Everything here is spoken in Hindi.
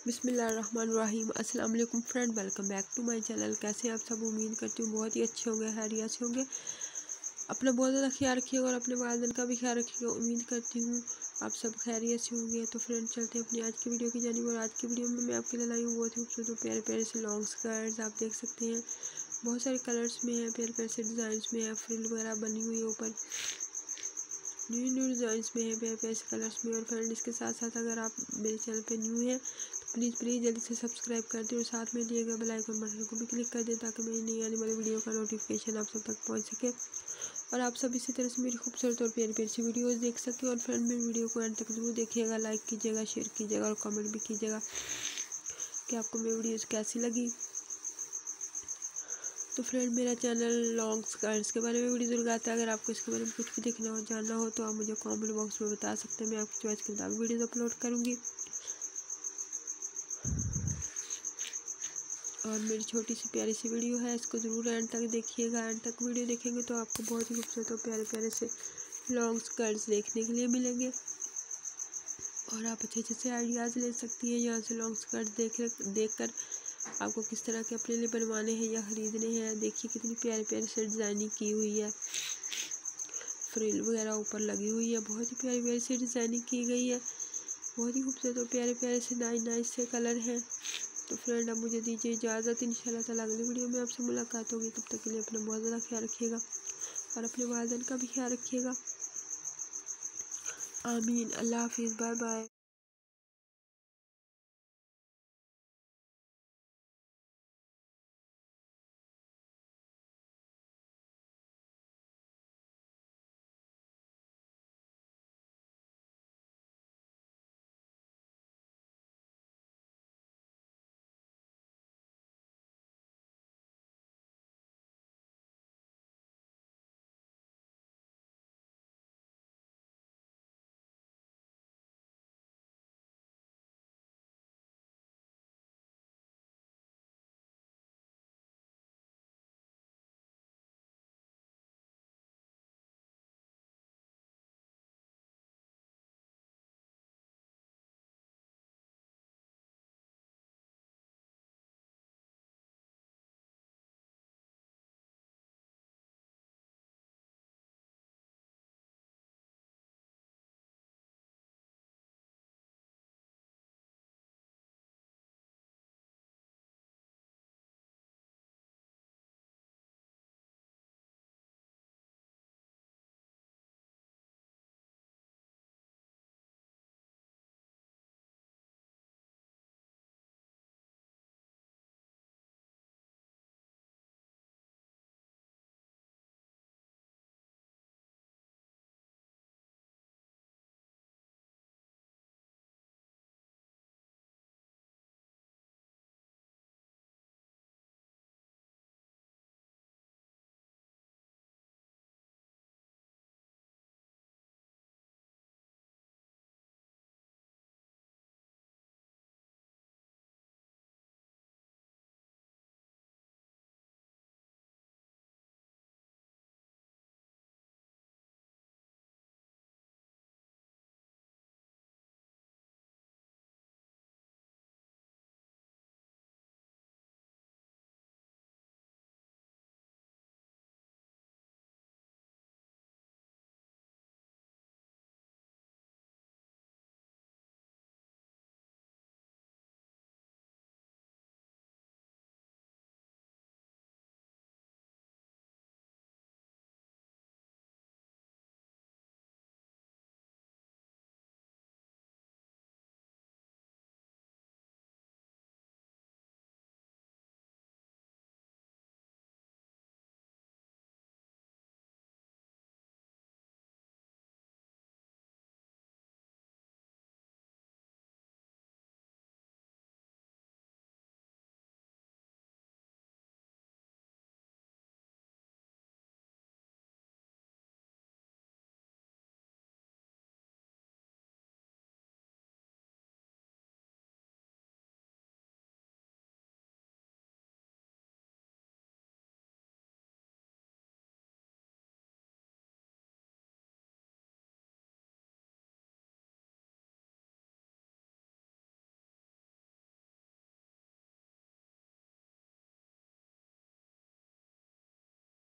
बिसमीम वालेकुम friend welcome back to my channel. कैसे आप सब? उम्मीद करती हूँ बहुत ही अच्छे होंगे हैरिया से होंगे। अपना बहुत ज़्यादा ख्याल रखिएगा और अपने वालदेन का भी ख्याल रखिएगा। उम्मीद करती हूँ आप सब खैरियत से होंगे। तो फ्रेंड चलते हैं अपनी आज की वीडियो की जानी और आज की वीडियो में मैं आपके लिए लाई हूँ बहुत ही खूबसूरत प्यारे प्यारे से लॉन्ग स्कर्ट्स आप देख सकते हैं, बहुत सारे कलर्स में है, प्यारे प्यारे से डिज़ाइन में है। फ्रिल वगैरह बनी हुई है ऊपर। न्यू न्यू डिज़ाइन में है, प्यारे प्यारे से कलर्स में। और फ्रेंड इसके साथ साथ अगर आप मेरे चैनल पे न्यू है प्लीज़ प्लीज़ जल्दी से सब्सक्राइब कर दें और साथ में दिए गए बेल आइकन बटन को भी क्लिक कर दें ताकि मेरी नई आने वाली वीडियो का नोटिफिकेशन आप सब तक पहुँच सके। और आप सब इसी तरह से मेरी खूबसूरत और प्यारी प्यारी सी वीडियोज़ देख सकें और फ्रेंड मेरी वीडियो को एंड तक ज़रूर देखिएगा लाइक कीजिएगा शेयर कीजिएगा और कमेंट भी कीजिएगा कि आपको मेरी वीडियोज़ कैसी लगी। तो फ्रेंड मेरा चैनल लॉन्ग स्कर्ट्स के बारे में वीडियो आता है अगर आपको इसके बारे में कुछ भी देखना हो, जानना हो तो आप मुझे कमेंट बॉक्स में बता सकते हैं। मैं आपकी चॉइस के मुताबिक वीडियोज़ अपलोड करूँगी। और मेरी छोटी सी प्यारी सी वीडियो है, इसको ज़रूर एंड तक देखिएगा। एंड तक वीडियो देखेंगे तो आपको बहुत ही खूबसूरत और प्यारे प्यारे से लॉन्ग स्कर्ट्स देखने के लिए मिलेंगे। और आप अच्छे अच्छे से आइडियाज़ ले सकती हैं, यहाँ से लॉन्ग स्कर्ट देख देख कर आपको किस तरह के अपने लिए बनवाने हैं या ख़रीदने हैं। देखिए कितनी प्यारे प्यारे से डिज़ाइनिंग की हुई है। फ्रिल वगैरह ऊपर लगी हुई है, बहुत ही प्यारी प्यारी से डिज़ाइनिंग की गई है। बहुत ही खूबसूरत और प्यारे प्यारे से नाइस नाइस से कलर हैं। तो फ्रेंड आप मुझे दीजिए इजाज़त इन शाला अगली वीडियो में आपसे मुलाकात होगी। तब तक के लिए अपना बहुत ज़्यादा ख्याल रखिएगा और अपने वालदेन का भी ख्याल रखिएगा। आमीन। अल्लाह हाफिज़। Bye bye